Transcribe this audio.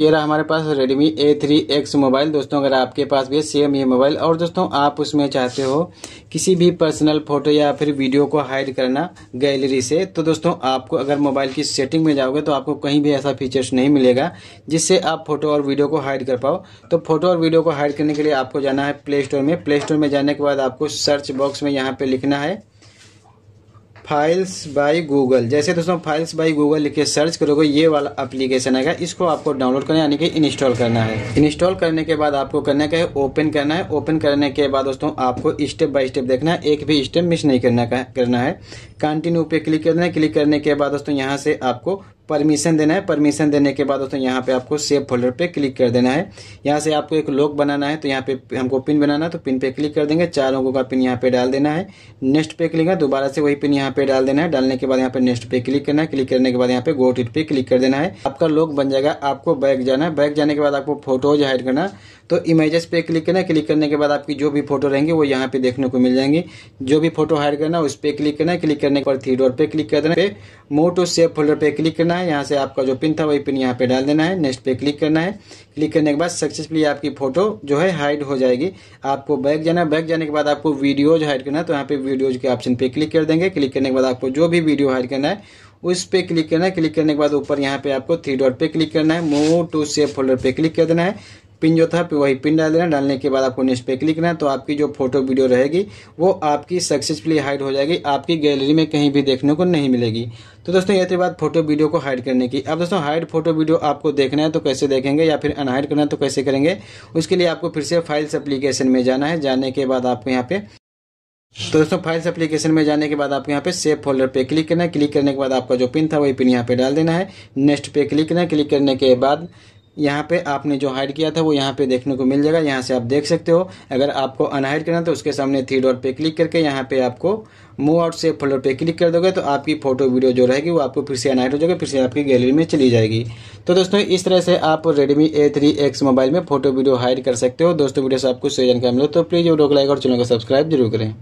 ये रहा हमारे पास Redmi A3X मोबाइल दोस्तों, अगर आपके पास भी है सेम ये मोबाइल और दोस्तों, आप उसमें चाहते हो किसी भी पर्सनल फ़ोटो या फिर वीडियो को हाइड करना गैलरी से तो दोस्तों, आपको अगर मोबाइल की सेटिंग में जाओगे तो आपको कहीं भी ऐसा फीचर्स नहीं मिलेगा जिससे आप फ़ोटो और वीडियो को हाइड कर पाओ। तो फ़ोटो और वीडियो को हाइड करने के लिए आपको जाना है प्ले स्टोर में। प्ले स्टोर में जाने के बाद आपको सर्च बॉक्स में यहाँ पे लिखना है। Files by Google. जैसे दोस्तों, फाइल्स बाय गूगल लिख के सर्च करोगे, ये वाला एप्लीकेशन आएगा। इसको आपको डाउनलोड करना यानी कि इंस्टॉल करना है। इंस्टॉल करने के बाद आपको करना क्या? है ओपन करना है। ओपन करने के बाद दोस्तों, आपको स्टेप बाय स्टेप देखना है। एक भी स्टेप मिस नहीं करना करना है। कंटिन्यू पे क्लिक करना है। क्लिक करने के बाद दोस्तों, यहाँ से आपको परमिशन देना है। परमिशन देने के बाद दोस्तों, यहाँ पे आपको सेव फोल्डर पे क्लिक कर देना है। यहाँ से आपको एक लॉक बनाना है तो यहाँ पे हमको पिन बनाना है तो पिन पे क्लिक कर देंगे। चार अंकों का पिन यहाँ पे डाल देना है। नेक्स्ट पे क्लिक है दोबारा से वही पिन यहाँ पे डाल देना है। डालने के बाद यहाँ पे नेक्स्ट पे क्लिक करना है। क्लिक करने के बाद यहाँ पे गो टिट पे क्लिक कर देना है। आपका लॉक बन जाएगा, आपको बैक जाना है। बैक जाने के बाद आपको फ़ोटोज़ हाइड करना तो इमेजेस पे क्लिक करना क्लिक करने के बाद आपकी जो भी फ़ोटो रहेंगे, वो यहाँ पे देखने को मिल जाएँगी। जो भी फ़ोटो हाइड करना उस पर क्लिक करना क्लिक करने के बाद थ्री डॉट पे क्लिक कर देना पे मूव टू सेव फोल्डर पे क्लिक करना है, यहाँ से आपका जो पिन था वही पिन यहाँ पे डाल देना है नेक्स्ट पे क्लिक करना है। क्लिक करने के बाद सक्सेसफुली आपकी फ़ोटो जो है हाइड हो जाएगी। आपको बैक जाना बैक जाने के बाद आपको वीडियोज़ हाइड करना है तो यहाँ पे वीडियोज़ के ऑप्शन पे क्लिक कर देंगे। क्लिक करने के बाद आपको जो भी वीडियो हाइड करना है, उस पे क्लिक करना है। क्लिक करने के बाद ऊपर यहाँ पे आपको थ्री डॉट पे क्लिक करना है। मूव टू सेव फोल्डर पे क्लिक कर देना है। पिन जो था, वही पिन डाल देना। डालने के बाद आपको नेक्स्ट पे क्लिक करना है तो आपकी जो फ़ोटो वीडियो रहेगी, वो आपकी सक्सेसफुली हाइड हो जाएगी। आपकी गैलरी में कहीं भी देखने को नहीं मिलेगी। तो दोस्तों, ये थी बात फ़ोटो वीडियो को हाइड करने की। अब दोस्तों, हाइड फ़ोटो वीडियो आपको देखना है तो कैसे देखेंगे, या फिर अनहाइड करना है तो कैसे करेंगे, उसके लिए आपको फिर से फाइल्स एप्लीकेशन में जाना है। जाने के बाद आपको यहाँ पे तो दोस्तों, फाइल्स एप्लीकेशन में जाने के बाद आपको यहाँ पे सेव फोल्डर पे क्लिक करना है। क्लिक करने के बाद आपका जो पिन था, वही पिन यहाँ पे डाल देना है। नेक्स्ट पे क्लिक करना है। क्लिक करने के बाद यहाँ पे आपने जो हाइड किया था वो यहाँ पे देखने को मिल जाएगा, यहाँ से आप देख सकते हो। अगर आपको अनहाइड करना तो उसके सामने थ्री डॉट पे क्लिक करके यहाँ पे आपको मूव आउट से फोल्डर पे क्लिक कर दोगे तो आपकी फ़ोटो वीडियो जो रहेगी वो आपको फिर से अनहाइड हो जाएगा, फिर से आपकी गैलरी में चली जाएगी। तो दोस्तों, इस तरह से आप Redmi A three X mobile में फ़ोटो वीडियो हाइड कर सकते हो। दोस्तों, वीडियो से आपको सही जानकारी मिले तो प्लीज़ वीडियो को लाइक और चैनल को सब्सक्राइब ज़रूर करें।